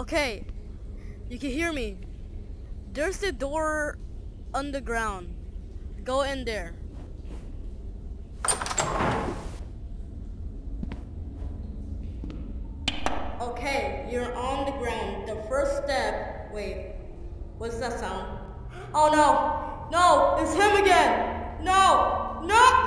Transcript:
Okay, you can hear me. There's the door underground. Go in there. Okay, you're on the ground. The first step. Wait, what's that sound? Oh no! No! It's him again! No! No!